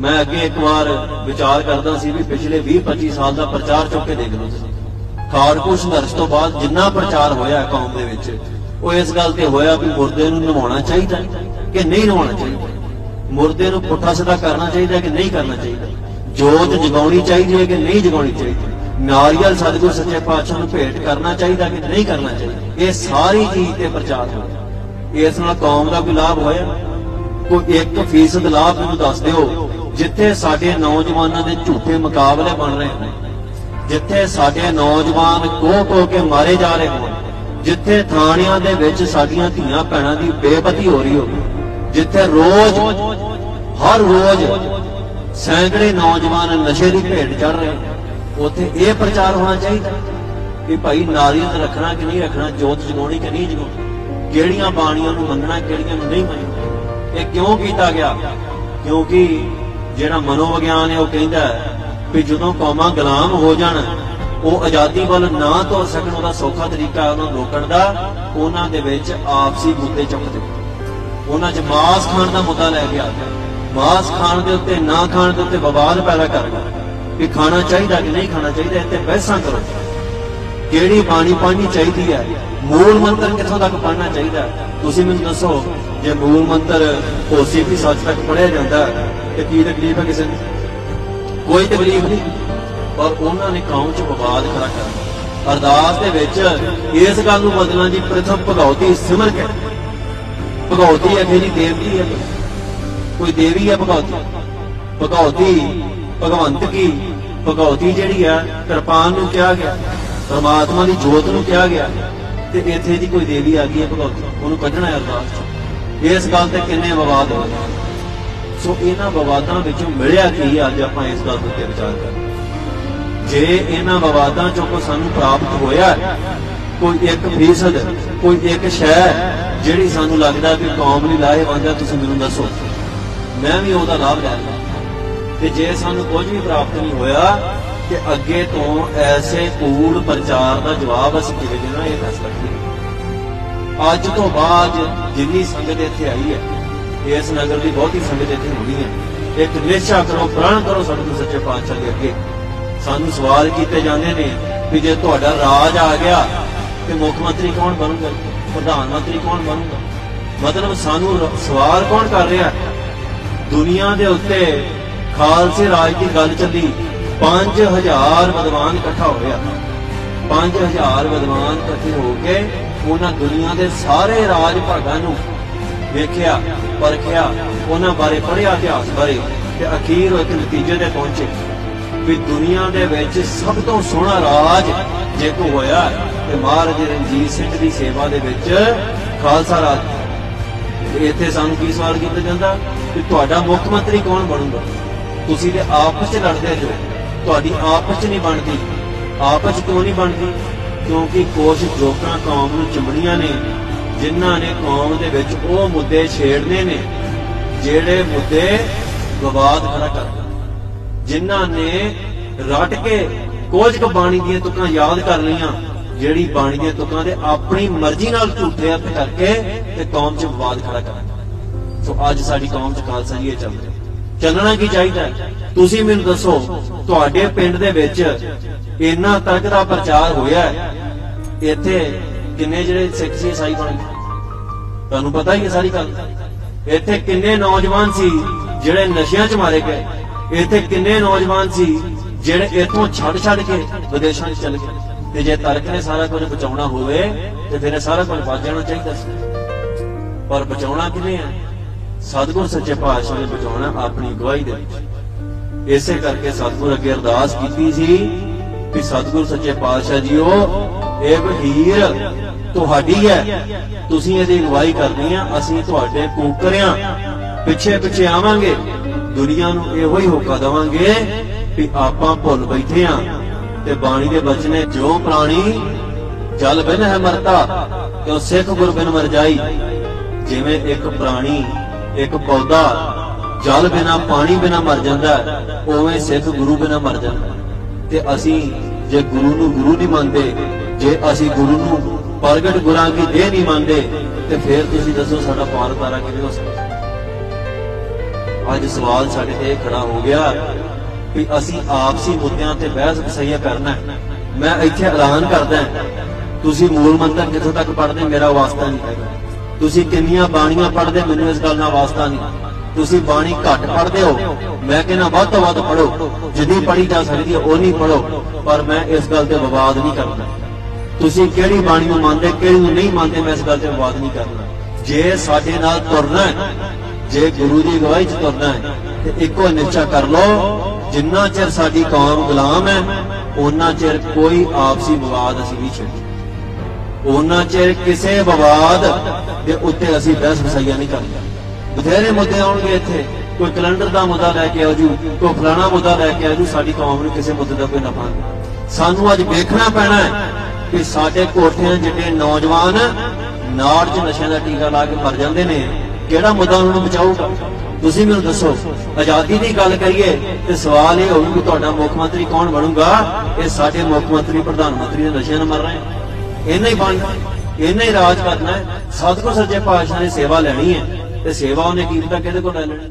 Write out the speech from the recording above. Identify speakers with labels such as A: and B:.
A: ਮੈਂ ਅੱਗੇ ਇੱਕ ਵਾਰ ਵਿਚਾਰ ਕਰਦਾ ਸੀ ਵੀ ਪਿਛਲੇ 20-25 ਸਾਲ ਦਾ ਪ੍ਰਚਾਰ ਚੁੱਕ ਕੇ ਦੇਖ ਲਓ ਤੁਸੀਂ। ਸੰਘਰਸ਼ ਤੋਂ ਬਾਅਦ ਜਿੰਨਾ ਪ੍ਰਚਾਰ ਹੋਇਆ ਕੌਮ ਦੇ ਵਿੱਚ, ਉਹ ਇਸ ਗੱਲ ਤੇ ਹੋਇਆ ਵੀ ਮੁਰਦੇ ਨੂੰ ਨਵਾਉਣਾ ਚਾਹੀਦਾ ਕਿ ਨਹੀਂ ਨਵਾਉਣਾ ਚਾਹੀਦਾ? ਮੁਰਦੇ ਨੂੰ ਪੁੱਠਾ ਸਿੱਧਾ ਕਰਨਾ ਚਾਹੀਦਾ ਕਿ ਨਹੀਂ ਕਰਨਾ ਚਾਹੀਦਾ? ਜੋਤ ਜਗਾਉਣੀ ਚਾਹੀਦੀ ਹੈ ਕਿ ਨਹੀਂ ਜਗਾਉਣੀ ਚਾਹੀਦੀ? ਨਾਰੀਅਲ ਸਤਿਗੁਰ ਸੱਚੇ ਪਾਤਸ਼ਾਹ ਨੂੰ ਭੇਟ ਕਰਨਾ ਚਾਹੀਦਾ ਕਿ ਨਹੀਂ ਕਰਨਾ ਚਾਹੀਦਾ? ਇਹ ਸਾਰੀ ਚੀਜ਼ ਤੇ ਪ੍ਰਚਾਰ ਹੋਇਆ। ਇਸ ਨਾਲ ਕੌਮ ਦਾ ਕੋਈ ਲਾਭ ਹੋਇਆ? ਕੋਈ 1% ਲਾਭ ਮੈਨੂੰ ਦੱਸ ਦਿਓ। ਜਿੱਥੇ ਸਾਡੇ ਨੌਜਵਾਨਾਂ ਦੇ ਝੂਠੇ ਮੁਕਾਬਲੇ ਬਣ ਰਹੇ ਨੇ ਜਿੱਥੇ ਸਾਡੇ ਨੌਜਵਾਨ ਕੋਹ ਕੋਹ ਕੇ ਮਾਰੇ ਜਾ ਰਹੇ ਹੋਣ, ਜਿੱਥੇ ਥਾਣਿਆਂ ਦੇ ਵਿੱਚ ਸਾਡੀਆਂ ਧੀਆਂ ਭੈਣਾਂ ਦੀ ਬੇਪਤੀ ਹੋ ਰਹੀ ਹੋਵੇ, ਜਿੱਥੇ ਰੋਜ਼, ਹਰ ਰੋਜ਼ ਸੈਂਕੜੇ ਨੌਜਵਾਨ ਨਸ਼ੇ ਦੀ ਭੇਟ ਚੜ ਰਹੇ ਉੱਥੇ ਇਹ ਪ੍ਰਚਾਰ ਹੋਣਾ ਚਾਹੀਦਾ ਕਿ ਭਾਈ ਨਾਰੀਅਤ ਰੱਖਣਾ ਕਿ ਨਹੀਂ ਰੱਖਣਾ, ਜੋਤ ਜਗਾਉਣੀ ਕਿ ਨਹੀਂ ਜਗਾਉਣੀ, ਕਿਹੜੀਆਂ ਬਾਣੀਆਂ ਨੂੰ ਮੰਨਣਾ, ਕਿਹੜੀਆਂ ਨੂੰ ਨਹੀਂ ਮੰਨਣਾ, ਇਹ ਕਿਉਂ ਕੀਤਾ ਗਿਆ? ਕਿਉਂਕਿ ਜਿਹੜਾ ਮਨੋਵਿਗਿਆਨ ਹੈ, ਉਹ ਕਹਿੰਦਾ ਵੀ ਜਦੋਂ ਕੌਮਾਂ ਗੁਲਾਮ ਹੋ ਜਾਣ, ਉਹ ਆਜ਼ਾਦੀ ਵੱਲ ਨਾ ਤੁਰ ਸਕਣ, ਉਹਦਾ ਸੌਖਾ ਤਰੀਕਾ ਉਹਨਾਂ ਨੂੰ ਰੋਕਣ ਦਾ, ਉਹਨਾਂ ਦੇ ਵਿੱਚ ਆਪਸੀ ਮੁੱਦੇ ਚੁੱਕ ਦੇ ਉਹਨਾਂ 'ਚ ਮਾਸ ਖਾਣ ਦਾ ਮੁੱਦਾ ਲੈ ਗਿਆ ਮਾਸ ਖਾਣ ਦੇ ਉੱਤੇ, ਨਾ ਖਾਣ ਦੇ ਉੱਤੇ ਵਿਵਾਦ ਪੈਦਾ ਕਰ ਵੀ ਖਾਣਾ ਚਾਹੀਦਾ ਕਿ ਨਹੀਂ ਖਾਣਾ ਚਾਹੀਦਾ, ਇੱਥੇ ਬਹਿਸਾਂ ਕਰੋ। ਕਿਹੜੀ ਬਾਣੀ ਪੜ੍ਹਨੀ ਚਾਹੀਦੀ ਹੈ? ਮੂਲ ਮੰਤਰ ਕਿੱਥੋਂ ਤੱਕ ਪੜ੍ਹਨਾ ਚਾਹੀਦਾ? ਤੁਸੀਂ ਮੈਨੂੰ ਦੱਸੋ, ਜੇ ਮੂਲ ਮੰਤਰ ਹੋਸੀ ਵੀ ਸੱਚ ਤੱਕ ਪੜਿਆ ਜਾਂਦਾ ਤੇ ਕੀ ਤਕਲੀਫ ਹੈ ਕਿਸੇ ਨੂੰ ਕੋਈ ਤਕਲੀਫ ਨਹੀਂ। ਪਰ ਉਹਨਾਂ ਨੇ ਕੌਮ 'ਚ ਵਿਵਾਦ ਖੜਾ ਕਰਨਾ ਅਰਦਾਸ ਦੇ ਵਿੱਚ ਇਸ ਗੱਲ ਨੂੰ ਬਦਲਣਾ ਜੀ ਪ੍ਰਥਮ ਭਗਉਤੀ ਸਿਮਰ ਕੇ ਭਗਉਤੀ ਅਖੇ ਜੀ ਦੇਵਤੀ ਹੈ ਕੋਈ ਦੇਵੀ ਹੈ ਭਗਉਤੀ? ਭਗਉਤੀ ਭਗਵੰਤ ਕੀ? ਭਗਉਤੀ ਜਿਹੜੀ ਆ ਕਿਰਪਾਨ ਨੂੰ ਕਿਹਾ ਗਿਆ, ਪਰਮਾਤਮਾ ਦੀ ਜੋਤ ਨੂੰ ਕਿਹਾ ਗਿਆ। ਤੇ ਇੱਥੇ ਦੀ ਕੋਈ ਦੇਵੀ ਆ ਗਈ ਹੈ ਭਗਉਤੀ? ਉਹਨੂੰ ਕੱਢਣਾ ਹੈ ਅਰਦਾਸ 'ਚ। ਇਸ ਗੱਲ ਤੇ ਕਿੰਨੇ ਵਿਵਾਦ ਹੋਏ ਸੋ ਇਹਨਾਂ ਵਿਵਾਦਾਂ ਵਿੱਚੋਂ ਮਿਲਿਆ ਕੀ ਅੱਜ ਆਪਾਂ ਇਸ ਗੱਲ ਉੱਤੇ ਵਿਚਾਰ ਕਰਾਂਗੇ। ਜੇ ਇਹਨਾਂ ਵਿਵਾਦਾਂ ਚੋਂ ਕੋ ਸਾਨੂੰ ਪ੍ਰਾਪਤ ਹੋਇਆ ਕੋਈ ਇੱਕ ਫੀਸਦ, ਕੋਈ ਇੱਕ ਸ਼ੈ ਜਿਹੜੀ ਸਾਨੂੰ ਲੱਗਦਾ ਕਿ ਕੌਮ ਲਈ ਲਾਹੇਵੰਦ ਹੈ, ਤੁਸੀਂ ਮੈਨੂੰ ਦੱਸੋ। ਮੈਂ ਵੀ ਉਹਦਾ ਲਾਭ ਲੈ ਲਾਂ ਤੇ ਜੇ ਸਾਨੂੰ ਕੁਝ ਵੀ ਪ੍ਰਾਪਤ ਨਹੀਂ ਹੋਇਆ ਕਿ ਅੱਗੇ ਤੋਂ ਐਸੇ ਕੂੜ ਪ੍ਰਚਾਰ ਦਾ ਜਵਾਬ ਅਸੀਂ ਕਿਵੇਂ ਦੇਣਾ, ਇਹ ਫੈਸਲਾ ਕਰੀਏ ਅੱਜ ਤੋਂ ਬਾਅਦ ਜਿੰਨੀ ਸੰਗਤ ਇੱਥੇ ਆਈ ਹੈ ਇਸ ਨਗਰ ਦੀ ਬਹੁਤੀ ਸੰਗਤ ਇੱਥੇ ਹੋਣੀ ਹੈ। ਇੱਕ ਨਿਸ਼ਚਾ ਕਰੋ, ਪ੍ਰਣ ਕਰੋ ਸਾਡੇ ਸੱਚੇ ਪਾਤਸ਼ਾਹ ਦੇ ਅੱਗੇ ਸਾਨੂੰ ਸਵਾਲ ਕੀਤੇ ਜਾਂਦੇ ਨੇ ਵੀ ਜੇ ਤੁਹਾਡਾ ਰਾਜ ਆ ਗਿਆ ਤੇ ਮੁੱਖ ਮੰਤਰੀ ਕੌਣ ਬਣੂਗਾ? ਪ੍ਰਧਾਨ ਮੰਤਰੀ ਕੌਣ ਬਣੂਗਾ? ਮਤਲਬ ਸਾਨੂੰ ਸਵਾਲ ਕੌਣ ਕਰ ਰਿਹਾ? ਦੁਨੀਆ ਦੇ ਉੱਤੇ ਖਾਲਸੇ ਰਾਜ ਦੀ ਗੱਲ ਚੱਲੀ 5000 ਵਿਦਵਾਨ ਇਕੱਠਾ ਹੋਇਆ 5000 ਵਿਦਵਾਨ ਇਕੱਠੇ ਹੋ ਕੇ ਉਹਨਾਂ ਦੁਨੀਆ ਦੇ ਸਾਰੇ ਰਾਜ ਭਾਗਾਂ ਨੂੰ ਵੇਖਿਆ, ਪਰਖਿਆ, ਉਹਨਾਂ ਬਾਰੇ ਪੜ੍ਹਿਆ ਇਤਿਹਾਸ ਬਾਰੇ ਤੇ ਅਖੀਰ ਉਹ ਇੱਕ ਨਤੀਜੇ ਤੇ ਪਹੁੰਚੇ ਵੀ ਦੁਨੀਆ ਦੇ ਵਿੱਚ ਸਭ ਤੋਂ ਸੋਹਣਾ ਰਾਜ ਜੇ ਕੋ ਹੋਇਆ ਤੇ ਮਹਾਰਾਜ ਰਣਜੀਤ ਸਿੰਘ ਦੀ ਸੇਵਾ ਦੇ ਵਿੱਚ ਖਾਲਸਾ ਰਾਜ। ਇੱਥੇ ਸਾਨੂੰ ਕੀ ਸਵਾਲ ਕੀਤਾ ਜਾਂਦਾ? ਕਿ ਤੁਹਾਡਾ ਮੁੱਖ ਮੰਤਰੀ ਕੌਣ ਬਣੂਗਾ? ਤੁਸੀਂ ਤੇ ਆਪਸ ਚ ਲੜਦੇ ਜੋ, ਤੁਹਾਡੀ ਆਪਸ ਚ ਨਹੀਂ ਬਣਦੀ, ਆਪਸ ਕਿਉਂ ਨਹੀਂ ਬਣਦੀ? ਕਿਉਂਕਿ ਕੁਝ ਜੋਕਾਂ ਕੌਮ ਨੂੰ ਚੁੰਮਣੀਆਂ ਨੇ ਜਿਨ੍ਹਾਂ ਨੇ ਕੌਮ ਦੇ ਵਿੱਚ ਉਹ ਮੁੱਦੇ ਛੇੜਨੇ ਨੇ, ਜਿਹੜੇ ਮੁੱਦੇ ਵਿਵਾਦ ਖੜਾ ਕਰਦੇ ਜਿਨ੍ਹਾਂ ਨੇ ਰਟ ਕੇ ਕੁਝ ਕੁ ਬਾਣੀ ਦੀਆਂ ਤੁਕਾਂ ਯਾਦ ਕਰ ਲਈਆਂ, ਜਿਹੜੀ ਬਾਣੀ ਦੀਆਂ ਤੁਕਾਂ ਦੇ ਆਪਣੀ ਮਰਜ਼ੀ ਨਾਲ ਝੂਠੇ ਅਰਥ ਕਰਕੇ ਤੇ ਕੌਮ 'ਚ ਵਿਵਾਦ ਖੜਾ ਕਰਨ ਸੋ ਅੱਜ ਸਾਡੀ ਕੌਮ 'ਚ ਖਾਲਸਾ ਜੀ ਇਹ ਚੱਲ ਰਿਹਾ। ਚੱਲਣਾ ਕੀ ਚਾਹੀਦਾ ਤੁਸੀਂ ਮੈਨੂੰ ਦੱਸੋ, ਤੁਹਾਡੇ ਪਿੰਡ ਦੇ ਵਿੱਚ ਇੰਨਾ ਤੱਕ ਦਾ ਪ੍ਰਚਾਰ ਹੋਇਆ ਇੱਥੇ ਕਿੰਨੇ ਜਿਹੜੇ ਸਿੱਖ ਸੀ, ਈਸਾਈ ਬਣ? ਗਏ ਤੁਹਾਨੂੰ ਪਤਾ ਹੀ ਹੈ ਸਾਰੀ ਗੱਲ। ਇੱਥੇ ਕਿੰਨੇ ਨੌਜਵਾਨ ਸੀ ਜਿਹੜੇ ਨਸ਼ਿਆਂ 'ਚ ਮਾਰੇ ਗਏ? ਇੱਥੇ ਕਿੰਨੇ ਨੌਜਵਾਨ ਸੀ ਜਿਹੜੇ ਇੱਥੋਂ ਛੱਡ ਛੱਡ ਕੇ ਵਿਦੇਸ਼ਾਂ 'ਚ ਚਲੇ ਗਏ? ਤੇ ਜੇ ਤਰਕ ਨੇ ਸਾਰਾ ਕੁਝ ਬਚਾਉਣਾ ਹੋਵੇ, ਤੇ ਫਿਰ ਇਹ ਸਾਰਾ ਕੁਝ ਬਚ ਜਾਣਾ ਚਾਹੀਦਾ ਸੀ। ਪਰ ਬਚਾਉਣਾ ਕਿਵੇਂ ਆ ਸਤਿਗੁਰ ਸੱਚੇ ਪਾਤਸ਼ਾਹ ਨੇ ਬਚਾਉਣਾ ਆਪਣੀ ਗਵਾਹੀ ਦੇ ਵਿੱਚ। ਇਸੇ ਕਰਕੇ ਸਤਿਗੁਰ ਅੱਗੇ ਅਰਦਾਸ ਕੀਤੀ ਸੀ ਕਿ ਸਤਿਗੁਰ ਸੱਚੇ ਪਾਤਸ਼ਾਹ ਜੀਓ ਇਹ ਵਹੀਰ ਤੁਹਾਡੀ ਹੈ। ਤੁਸੀਂ ਇਹਦੀ ਅਗਵਾਈ ਕਰਨੀ ਆ। ਅਸੀਂ ਤੁਹਾਡੇ ਕੂਕਰਿਆਂ ਪਿੱਛੇ ਪਿੱਛੇ ਆਵਾਂਗੇ। ਦੁਨੀਆ ਨੂੰ ਇਹੋ ਹੀ ਹੋਕਾ ਦਵਾਂਗੇ ਵੀ ਆਪਾਂ ਭੁੱਲ ਬੈਠੇ ਆ। ਤੇ ਬਾਣੀ ਦੇ ਬਚਨੇ ਜੋ ਪ੍ਰਾਣੀ ਜਲ ਬਿਨ ਹੈ ਮਰਤਾ ਕਿਉ ਸਿੱਖ ਗੁਰ ਬਿਨ ਮਰ ਜਾਈ। ਜਿਵੇਂ ਇੱਕ ਪ੍ਰਾਣੀ, ਇੱਕ ਪੌਦਾ ਜਲ ਬਿਨਾ, ਪਾਣੀ ਬਿਨਾ ਮਰ ਜਾਂਦਾ, ਉਵੇਂ ਸਿੱਖ ਗੁਰੂ ਬਿਨਾ ਮਰ ਜਾਂਦਾ। ਤੇ ਅਸੀਂ ਜੇ ਗੁਰੂ ਨੂੰ ਗੁਰੂ ਨਹੀਂ ਮੰਨਦੇ ਜੇ ਅਸੀਂ ਗੁਰੂ ਨੂੰ ਪ੍ਰਗਟ ਗੁਰਾਂ ਕੀ ਦੇਹ ਨਹੀਂ ਮੰਨਦੇ, ਤੇ ਫਿਰ ਤੁਸੀਂ ਦੱਸੋ ਸਾਡਾ ਪਾਰ ਤਾਰਾ ਕਿਵੇਂ ਹੋ ਸਕਦਾ? ਅੱਜ ਸਵਾਲ ਸਾਡੇ ਤੇ ਇਹ ਖੜਾ ਹੋ ਗਿਆ ਵੀ ਅਸੀਂ ਆਪਸੀ ਮੁੱਦਿਆਂ ਤੇ ਬਹਿਸ ਵਸਈਆ ਕਰਨਾ ਮੈਂ ਇੱਥੇ ਐਲਾਨ ਕਰਦਾ ਤੁਸੀਂ ਮੂਲ ਮੰਤਰ ਕਿੱਥੋਂ ਤੱਕ ਪੜ੍ਹਦੇ? ਮੇਰਾ ਵਾਸਤਾ ਨਹੀਂ ਹੈਗਾ। ਤੁਸੀਂ ਕਿੰਨੀਆਂ ਬਾਣੀਆਂ ਪੜ੍ਹਦੇ? ਮੈਨੂੰ ਇਸ ਗੱਲ ਨਾਲ ਵਾਸਤਾ ਨਹੀਂ। ਤੁਸੀਂ ਬਾਣੀ ਘੱਟ ਪੜ੍ਹਦੇ ਹੋ। ਮੈਂ ਕਹਿੰਦਾ ਵੱਧ ਤੋਂ ਵੱਧ ਪੜ੍ਹੋ। ਜਿੰਨੀ ਪੜ੍ਹੀ ਜਾ ਸਕਦੀ ਹੈ ਉਹ ਨਹੀਂ ਪੜ੍ਹੋ। ਪਰ ਮੈਂ ਇਸ ਗੱਲ ਤੇ ਵਿਵਾਦ ਨਹੀਂ ਕਰਦਾ। ਤੁਸੀਂ ਕਿਹੜੀ ਬਾਣੀ ਨੂੰ ਮੰਨਦੇ, ਕਿਹੜੀ ਨੂੰ ਨਹੀਂ ਮੰਨਦੇ, ਮੈਂ ਇਸ ਗੱਲ ਤੇ ਵਿਵਾਦ ਨਹੀਂ ਕਰਨਾ ਜੇ ਸਾਡੇ ਨਾਲ ਤੁਰਨਾ ਹੈ, ਜੇ ਗੁਰੂ ਦੀ ਅਗਵਾਈ 'ਚ ਤੁਰਨਾ ਹੈ, ਤੇ ਇੱਕੋ ਨਿਸ਼ਚਾ ਕਰ ਲਓ, ਜਿੰਨਾ ਚਿਰ ਸਾਡੀ ਕੌਮ ਗੁਲਾਮ ਹੈ ਉਹਨਾਂ ਚਿਰ ਕੋਈ ਆਪਸੀ ਵਿਵਾਦ ਅਸੀਂ ਨਹੀਂ ਛੱਡਦੇ। ਉਹਨਾਂ ਚਿਰ ਕਿਸੇ ਵਿਵਾਦ ਦੇ ਉੱਤੇ ਅਸੀਂ ਬਹਿਸ ਵਸਾਈਆ ਨਹੀਂ ਕਰਦੇ। ਬਥੇਰੇ ਮੁੱਦੇ ਆਉਣਗੇ ਇੱਥੇ। ਕੋਈ ਕੈਲੰਡਰ ਦਾ ਮੁੱਦਾ ਲੈ ਕੇ ਆਜੂ ਕੋਈ ਫਲਾਣਾ ਮੁੱਦਾ ਲੈ ਕੇ ਆਜੂ ਸਾਡੀ ਕੌਮ ਨੂੰ ਕਿਸੇ ਮੁੱਦੇ ਦਾ ਕੋਈ ਨਫਾ ਨਹੀਂ। ਸਾਨੂੰ ਅੱਜ ਵੇਖਣਾ ਪੈਣਾ ਹੈ ਕਿ ਸਾਡੇ ਕੋਠਿਆਂ ਜਿਹੜੇ ਨੌਜਵਾਨ ਨਾੜ 'ਚ ਨਸ਼ਿਆਂ ਦਾ ਟੀਕਾ ਲਾ ਕੇ ਮਰ ਜਾਂਦੇ ਨੇ, ਕਿਹੜਾ ਮੁੱਦਾ ਉਹਨਾਂ ਨੂੰ ਬਚਾਊਗਾ? ਤੁਸੀਂ ਮੈਨੂੰ ਦੱਸੋ, ਆਜ਼ਾਦੀ ਦੀ ਗੱਲ ਕਰੀਏ ਤੇ ਸਵਾਲ ਇਹ ਹੋਊ ਕਿ ਤੁਹਾਡਾ ਮੁੱਖ ਮੰਤਰੀ ਕੌਣ ਬਣੂਗਾ? ਇਹ ਸਾਡੇ ਮੁੱਖ ਮੰਤਰੀ, ਪ੍ਰਧਾਨ ਮੰਤਰੀ ਦੇ ਨਸ਼ਿਆਂ ਨਾਲ ਮਰ ਰਹੇ ਆ ਇੰਨਾ ਹੀ ਬਣ ਇੰਨਾ ਹੀ ਰਾਜ ਕਰਨਾ ਹੈ। ਸਤਿਗੁਰ ਸੱਚੇ ਪਾਤਸ਼ਾਹ ਨੇ ਸੇਵਾ ਲੈਣੀ ਹੈ ਤੇ ਸੇਵਾ ਉਹਨੇ ਕੀ ਪਤਾ ਕਿਹਦੇ ਕੋਲ ਲੈ ਲੈਣੀ?